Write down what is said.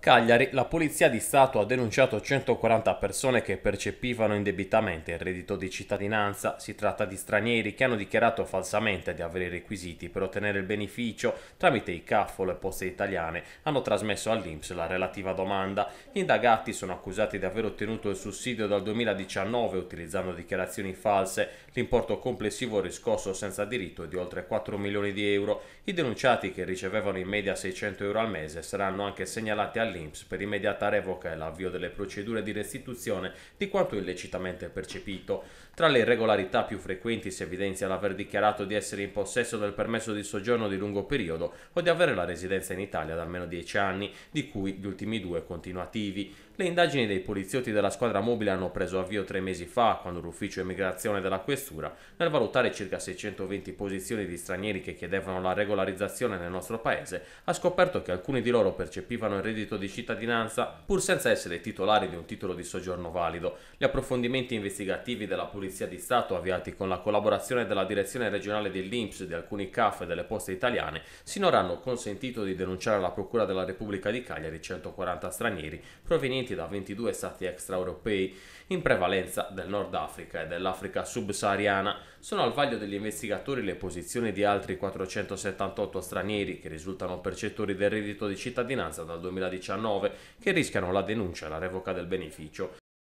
Cagliari, la Polizia di Stato ha denunciato 140 persone che percepivano indebitamente il reddito di cittadinanza. Si tratta di stranieri che hanno dichiarato falsamente di avere i requisiti per ottenere il beneficio tramite i CAF o le poste italiane. Hanno trasmesso all'Inps la relativa domanda. Gli indagati sono accusati di aver ottenuto il sussidio dal 2019 utilizzando dichiarazioni false. L'importo complessivo riscosso senza diritto è di oltre 4 milioni di euro. I denunciati, che ricevevano in media 600 euro al mese, saranno anche segnalati al all'Inps per immediata revoca e l'avvio delle procedure di restituzione di quanto illecitamente percepito. Tra le irregolarità più frequenti si evidenzia l'aver dichiarato di essere in possesso del permesso di soggiorno di lungo periodo o di avere la residenza in Italia da almeno 10 anni, di cui gli ultimi due continuativi. Le indagini dei poliziotti della squadra mobile hanno preso avvio tre mesi fa, quando l'ufficio immigrazione della questura, nel valutare circa 620 posizioni di stranieri che chiedevano la regolarizzazione nel nostro paese, ha scoperto che alcuni di loro percepivano il reddito di cittadinanza pur senza essere titolari di un titolo di soggiorno valido. Gli approfondimenti investigativi della Polizia di Stato, avviati con la collaborazione della direzione regionale dell'Inps, di alcuni CAF e delle poste italiane, sinora hanno consentito di denunciare alla Procura della Repubblica di Cagliari 140 stranieri provenienti da 22 stati extraeuropei, in prevalenza del Nord Africa e dell'Africa subsahariana. Sono al vaglio degli investigatori le posizioni di altri 478 stranieri che risultano percettori del reddito di cittadinanza dal 2019 che rischiano la denuncia e la revoca del beneficio.